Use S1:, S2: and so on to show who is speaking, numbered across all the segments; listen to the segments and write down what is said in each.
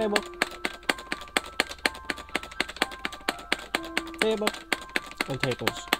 S1: Table. Table. And tables.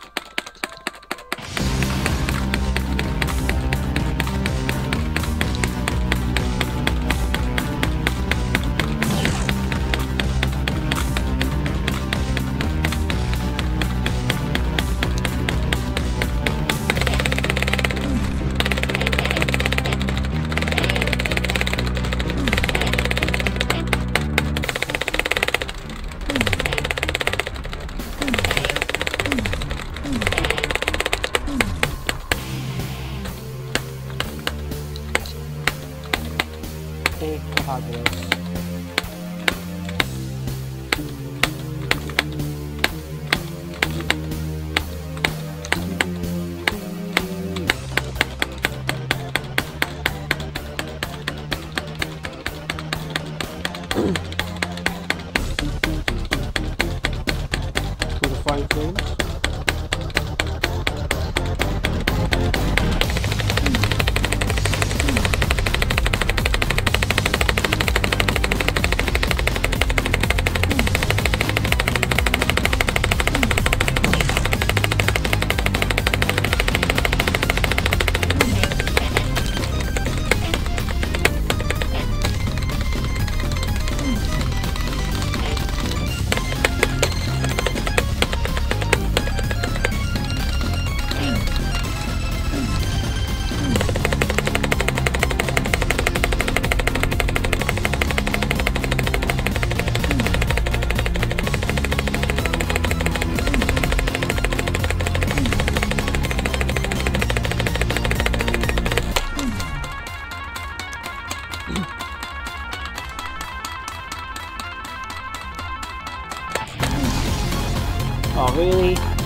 S1: Oh, really?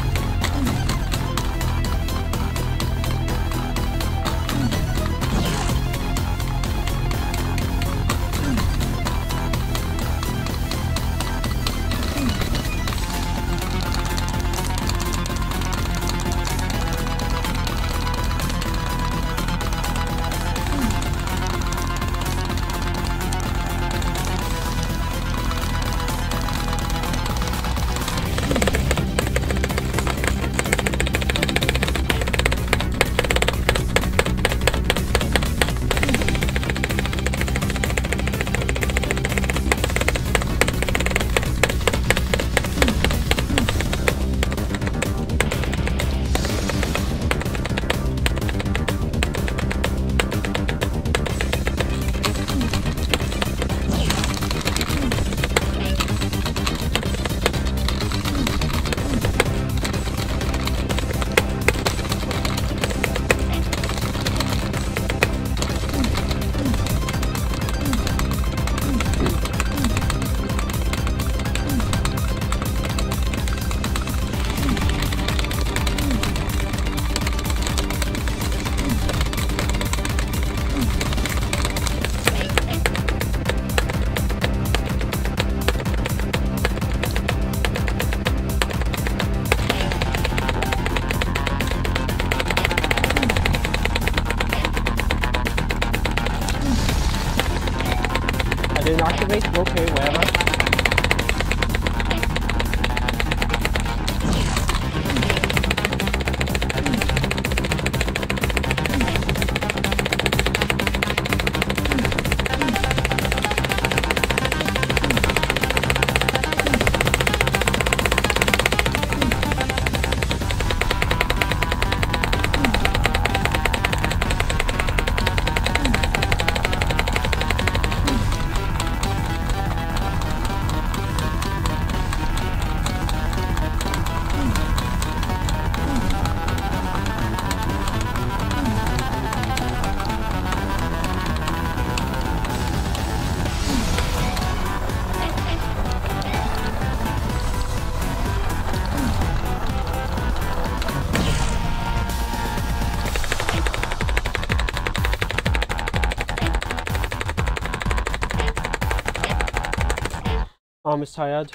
S1: Arm is tired.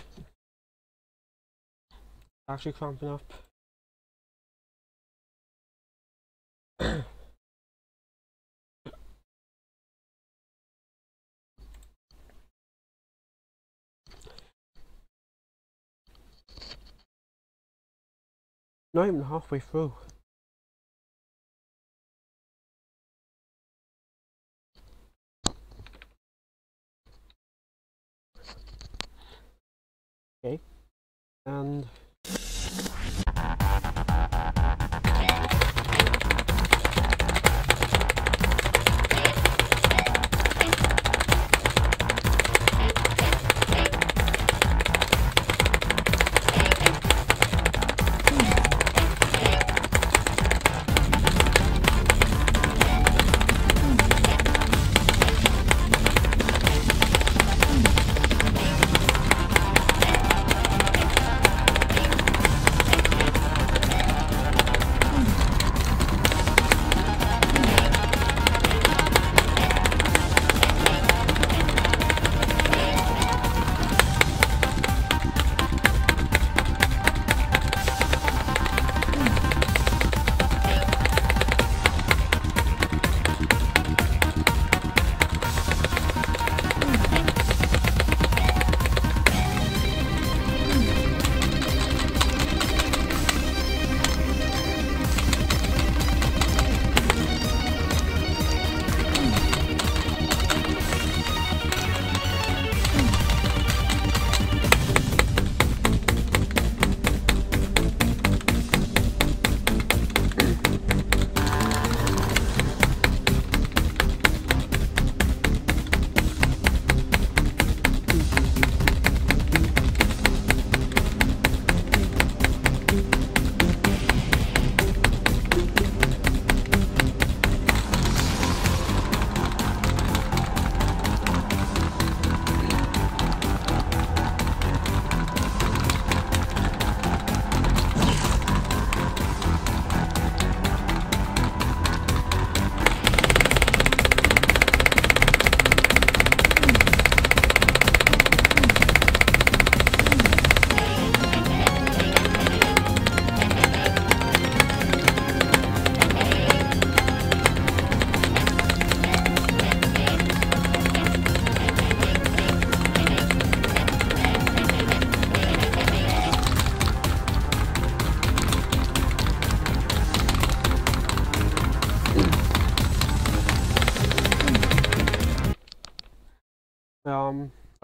S1: Actually cramping up. Not even halfway through. And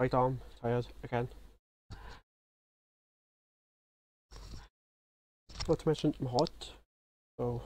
S1: right arm tired again. Not to mention I'm hot, so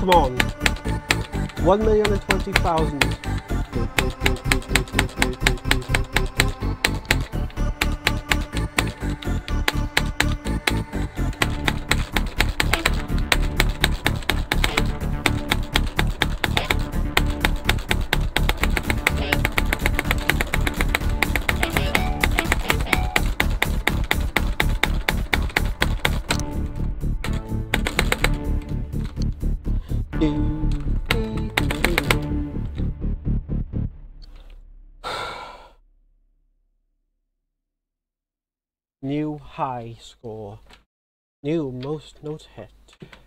S1: Come on. 1,020,000 high score. New most note hit.